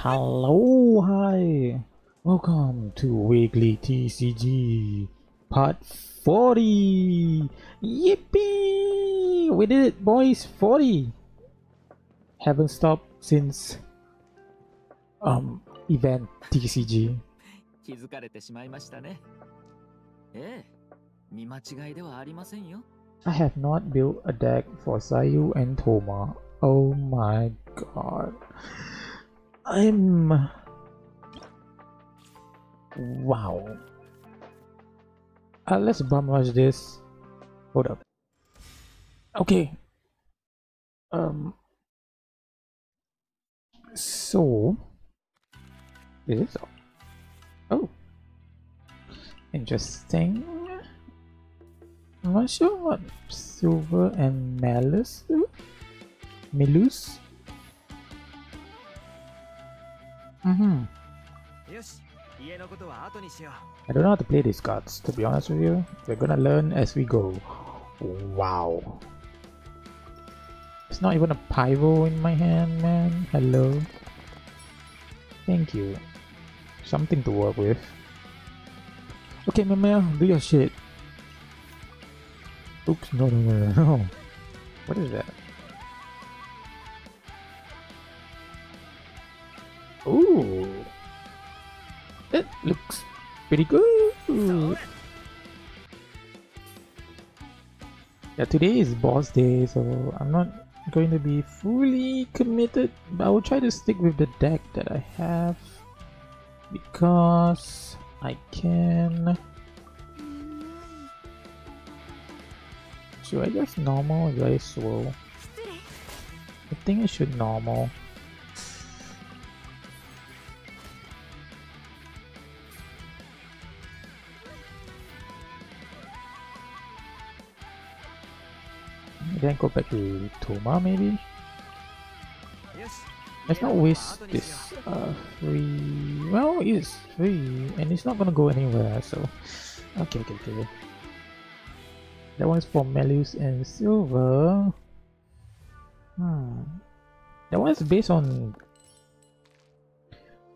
Hello, hi. Welcome to Weekly TCG Part 40. Yippee! We did it, boys. 40. Haven't stopped since um event TCG. I have not built a deck for Sayu and Thoma. Oh my god. I'm. Wow. Uh, let's bum rush this. Hold up. Okay. Um. So. Is this all? Oh. Interesting. I'm not sure what Silver and Malice. Melus? Mm-hmm. I don't know how to play these cards, to be honest with you. We're gonna learn as we go. Wow. It's not even a pyro in my hand, man. Hello. Thank you. Something to work with. Okay, Mamel, do your shit. Oops, no, no, no, no. What is that? Pretty good. Yeah, today is boss day, so I'm not going to be fully committed, but I will try to stick with the deck that I have because I can. Should I just normal or very slow? I think I should normal. Then go back to Thoma maybe? Let's not waste this uh, free... Well, it's free and it's not gonna go anywhere, so... Okay, okay, okay. That one's for Melus and Silver. Hmm. That one's based on...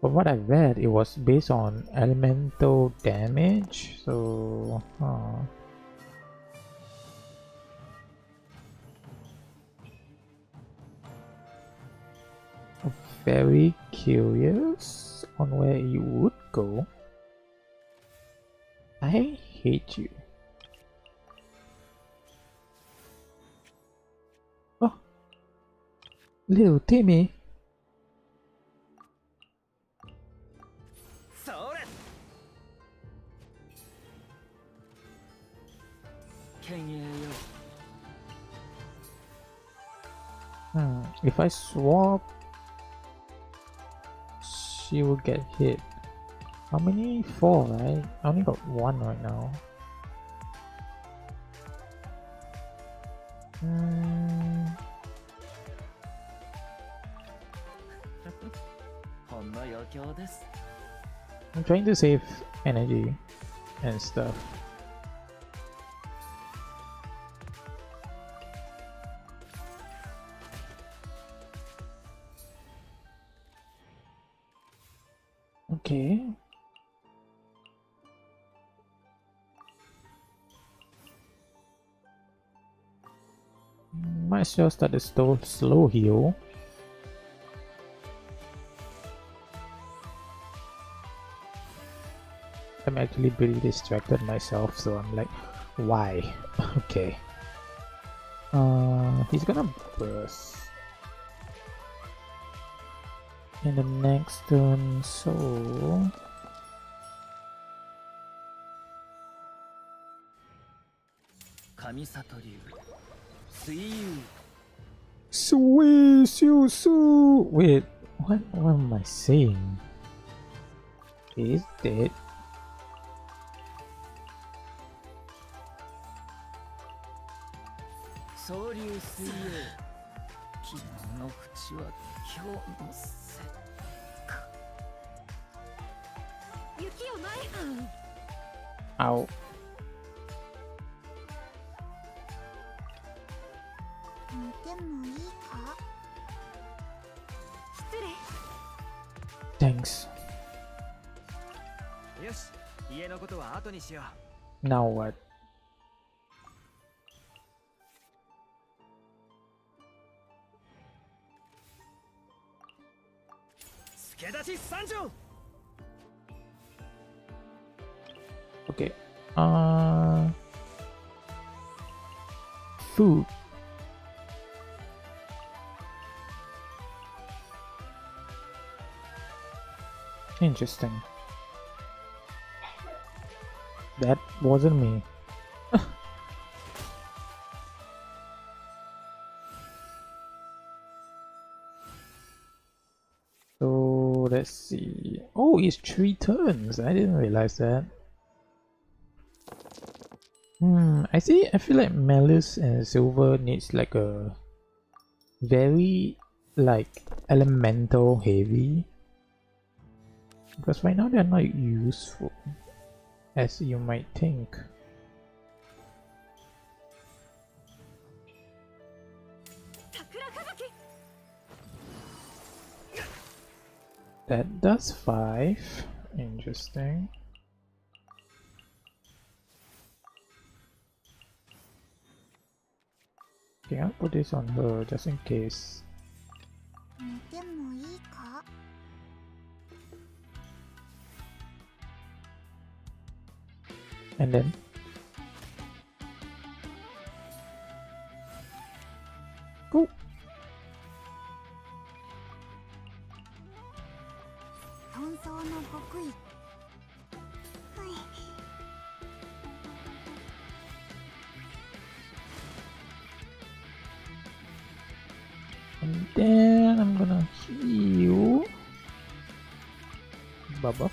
From what I read, it was based on elemental damage, so... Huh. very curious on where you would go. I hate you. Oh, little Timmy. Hmm, if I swap she will get hit. How many? Four, right? I only got one right now. Mm. I'm trying to save energy and stuff. As well start the slow, heal. I'm actually pretty distracted myself, so I'm like, why? okay. Uh, he's gonna burst. In the next turn, so... 神 Swiss you sue. Wait, what, what am I saying? He's dead. Ow. 寝てもいいか？失礼 Thanks. よし家のことは後にしよ Now what? う助立ち参上 Okay. Uh, food. Interesting. That wasn't me. so let's see. Oh, it's three turns. I didn't realize that. Hmm, I see. I feel like Malice and Silver needs like a very like elemental heavy because right now they're not useful as you might think. That does five. Interesting. Okay, I'll put this on her just in case. Mm, and then cool and then I'm gonna heal Baba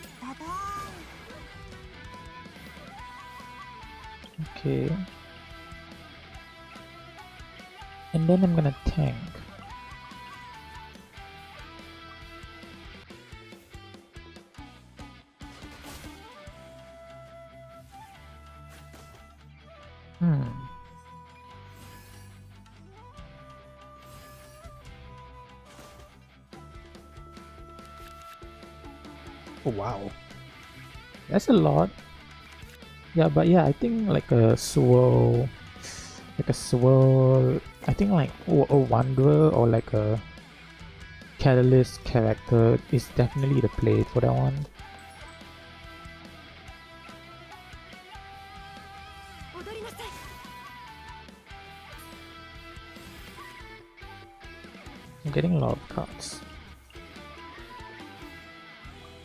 Okay. And then I'm gonna tank. Hmm. Oh, wow. That's a lot yeah but yeah i think like a swirl like a swirl i think like a wanderer or like a catalyst character is definitely the play for that one. I'm getting a lot of cards.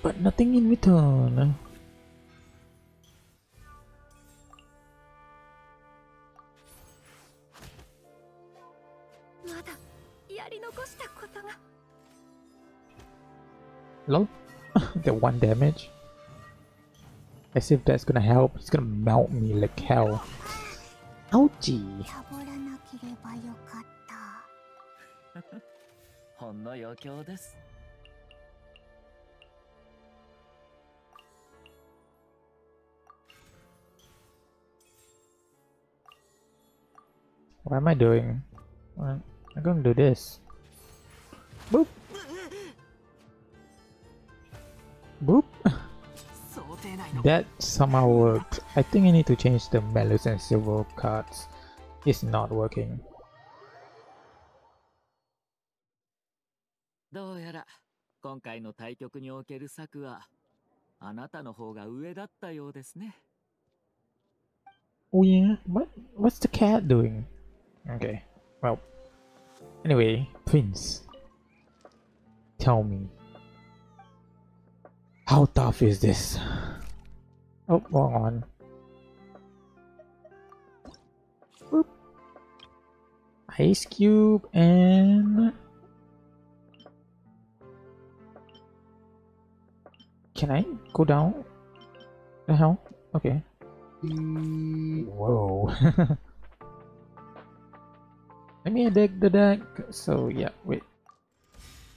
But nothing in return. Lol. that one damage. As if that's gonna help. It's gonna melt me like hell. Ouchie. サボらなければよかったほんの余興です What am I doing? Well, I'm gonna do this. Boop. Boop. 想定内の That somehow worked. I think I need to change the Malus and Silver cards. It's not working. どうやら今回の対局における策はあなたの方が上だったようですね Oh yeah? What? What's the cat doing? Okay. Well. Anyway, Prince. Tell me. How tough is this? Oh, wrong one. Boop. Ice cube and Can I go down? The hell? Okay. Whoa. Let me deck the deck. So yeah, wait.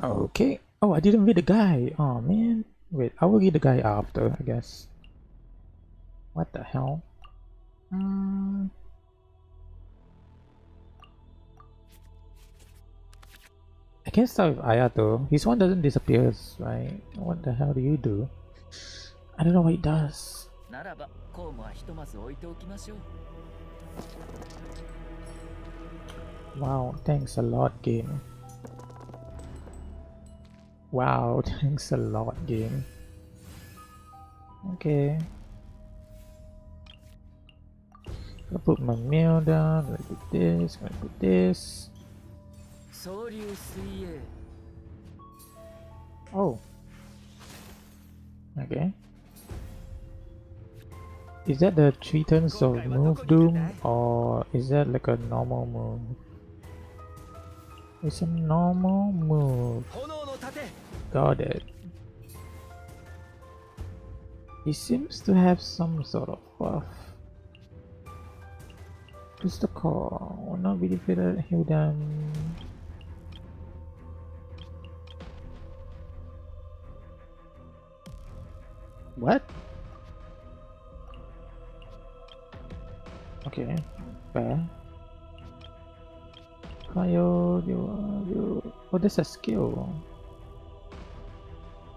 Okay. Oh, I didn't read the guy. Oh man. Wait, I will get the guy after, I guess. What the hell? Um, I can start with Ayato. His one doesn't disappear, right? What the hell do you do? I don't know what it does. Wow, thanks a lot, game. Wow, thanks a lot, game. Okay. i put my mail down, I'm gonna put this, I'm gonna put this. Oh. Okay. Is that the three turns of move doom or is that like a normal move? It's a normal move guarded. He seems to have some sort of buff. Just a call. Will not be defeated. Heal them. What? Okay, fair. Coyote, you, you, oh, that's a skill.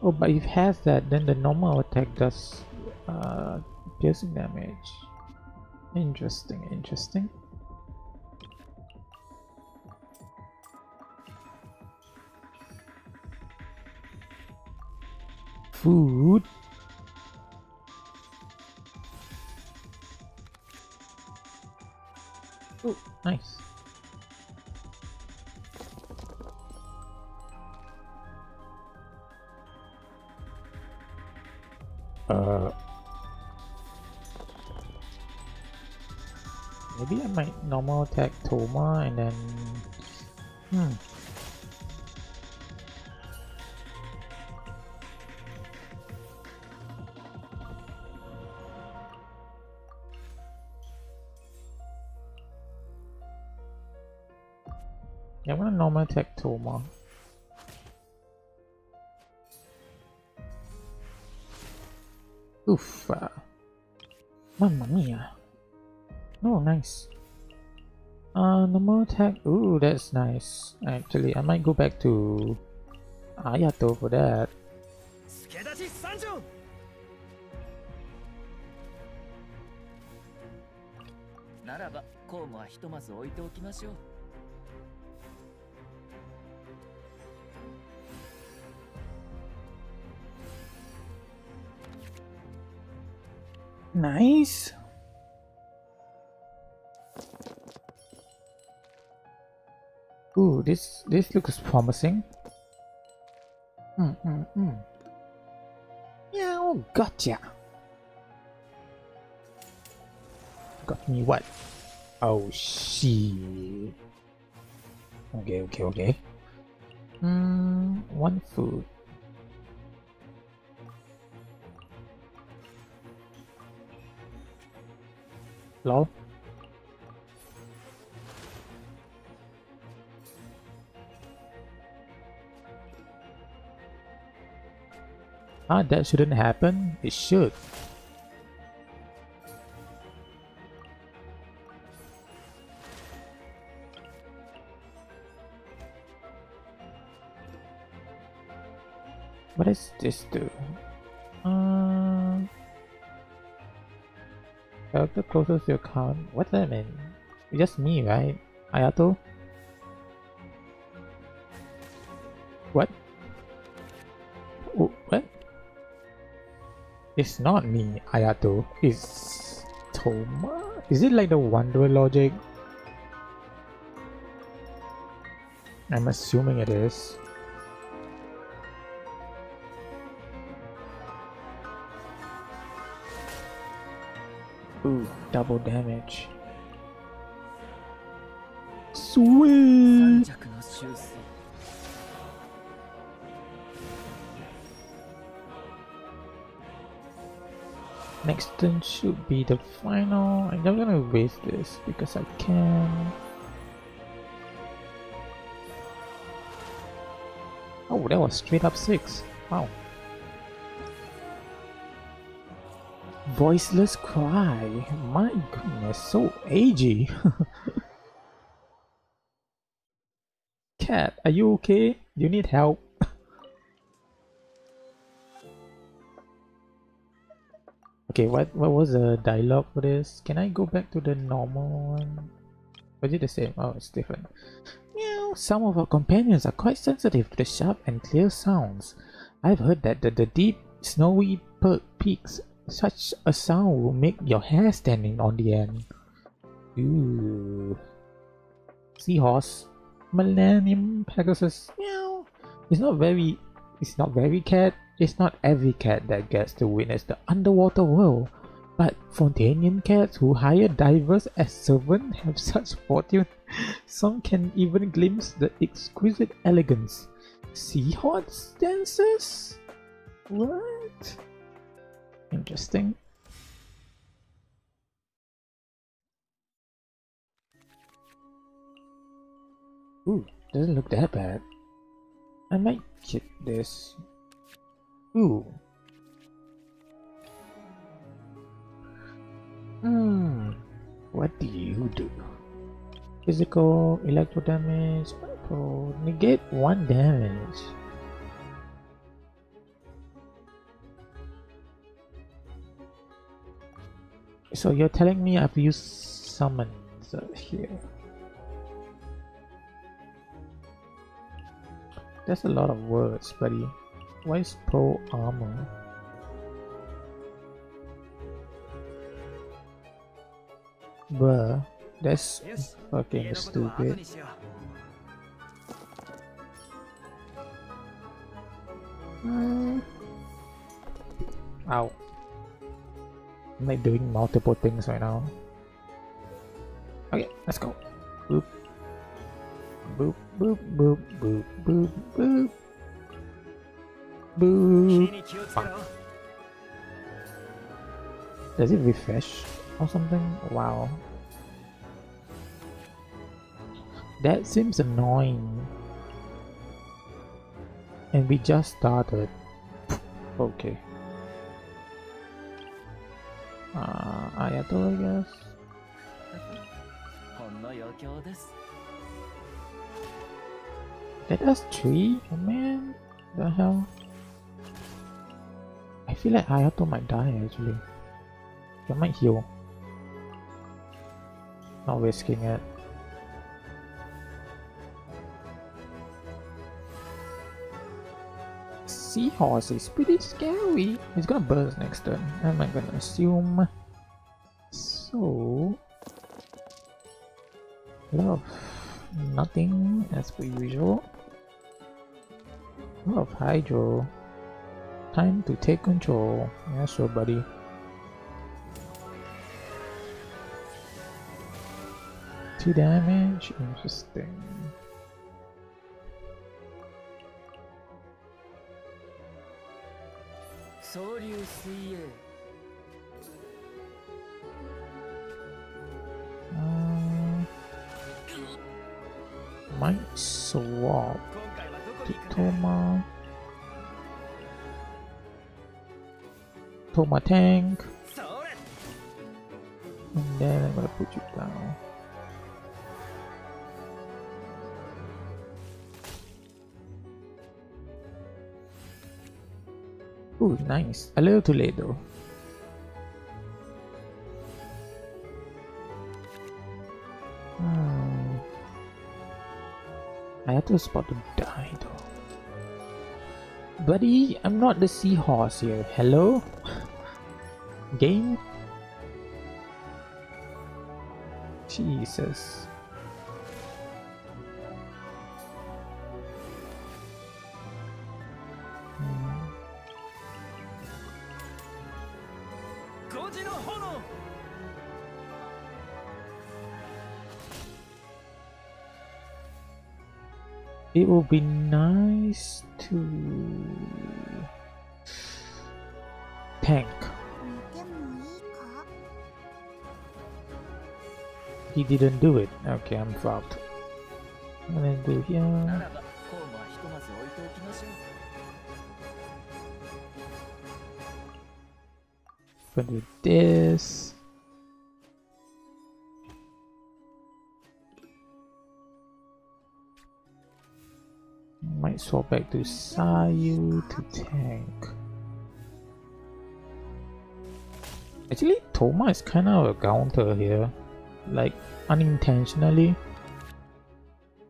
Oh, but if has that, then the normal attack does uh, piercing damage. Interesting, interesting. Food. Oh, nice. Uh, maybe I might normal attack Thoma and then. Hmm. Yeah, I'm gonna normal attack Thoma. Oof. Uh, Mamma mia. Oh, nice. Uh, normal attack. Ooh, that's nice. Actually, I might go back to Ayato for that. 助立ち参上ならば公務はひとまず置いておきましょう Nice. Ooh, this this looks promising. Hmm, hmm, hmm. Yeah, oh, gotcha. Got me what? Oh, shit. Okay, okay, okay. Hmm, one food. Lol. Ah, that shouldn't happen. It should. What does this do? Character closest to your account. What does that mean? It's just me, right? Ayato? What? What? It's not me, Ayato. It's Thoma? Is it like the Wanderer logic? I'm assuming it is. Double damage. Sweet! Next turn should be the final. I'm not gonna waste this because I can. Oh, that was straight up 6. Wow. Voiceless cry. My goodness, so agey. Cat, are you okay? you need help? okay, what what was the dialogue for this? Can I go back to the normal one? Was it the same? Oh, it's different. Meow. Some of our companions are quite sensitive to the sharp and clear sounds. I've heard that the, the deep, snowy peaks, such a sound will make your hair standing on the end. Ooh. Seahorse. Millennium Pegasus. Meow. It's not very it's not very cat. It's not every cat that gets to witness the underwater world. But Fontainian cats who hire divers as servants have such fortune. Some can even glimpse the exquisite elegance. Seahorse dances? What? Interesting. Ooh, doesn't look that bad. I might get this. Ooh. Hmm. What do you do? Physical, electro damage, pro, negate one damage. So you're telling me I've used summons here. That's a lot of words, buddy. Why is pro armor? Bruh, that's fucking stupid. Mm. Ow. I'm like doing multiple things right now. Okay, let's go. Boop. Boop, boop, boop, boop, boop, boop. Boop. Does it refresh or something? Wow. That seems annoying. And we just started. okay. Ayato, I guess. That does three? Oh man, the hell? I feel like Hayato might die actually. I might heal. Not risking it. Seahorse is pretty scary. He's gonna burst next turn. Oh Am I gonna assume? So... Love. Nothing as per usual. Of Hydro. Time to take control. Yeah, sure, buddy. Two damage? Interesting. Uh, Thoma tank. And then I'm gonna put you down. Ooh, nice. A little too late though. Hmm. I had to spot to die though. Buddy, I'm not the seahorse here. Hello? Game? Jesus. Hmm. It would be nice to He didn't do it. Okay, I'm fucked. I'm gonna do here. Gonna do this. might swap back to Sayu to tank. Actually, Thoma is kind of a counter here, like unintentionally,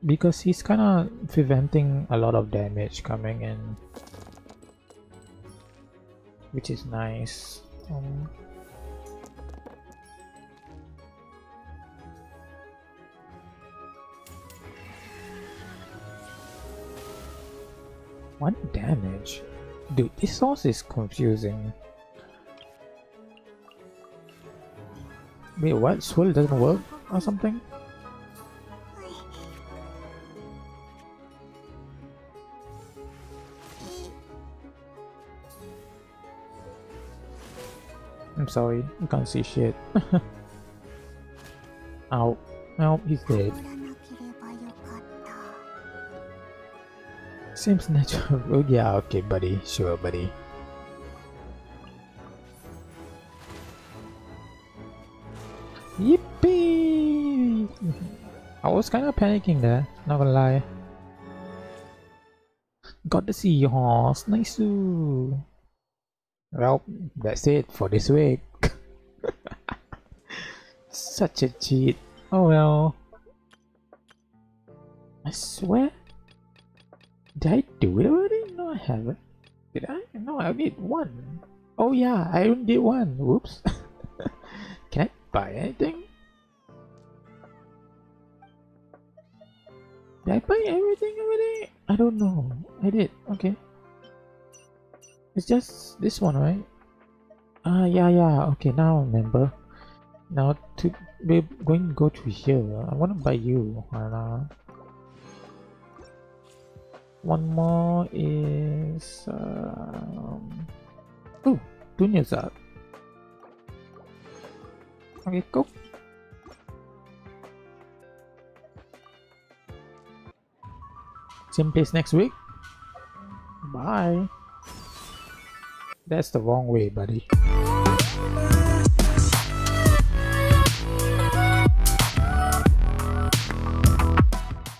because he's kind of preventing a lot of damage coming in, which is nice. Um, One damage? Dude, this source is confusing. Wait, what? Swill doesn't work or something? I'm sorry, I can't see shit. Ow. Well, he's dead. Seems natural. yeah, okay, buddy. Sure, buddy. Yippee! I was kind of panicking there, not gonna lie. Got the seahorse, nice. too. Well, that's it for this week. Such a cheat. Oh well. I swear did I do it already? No, I haven't. Did I? No, I did one. Oh yeah, I only did one. Whoops. Buy anything? Did I buy everything already? I don't know. I did. Okay. It's just this one, right? Ah, yeah, yeah. Okay, now I remember. Now to we're going to go to here. I want to buy you. One more is um oh Dunya's up. Okay, go. Same place next week. Bye. That's the wrong way, buddy.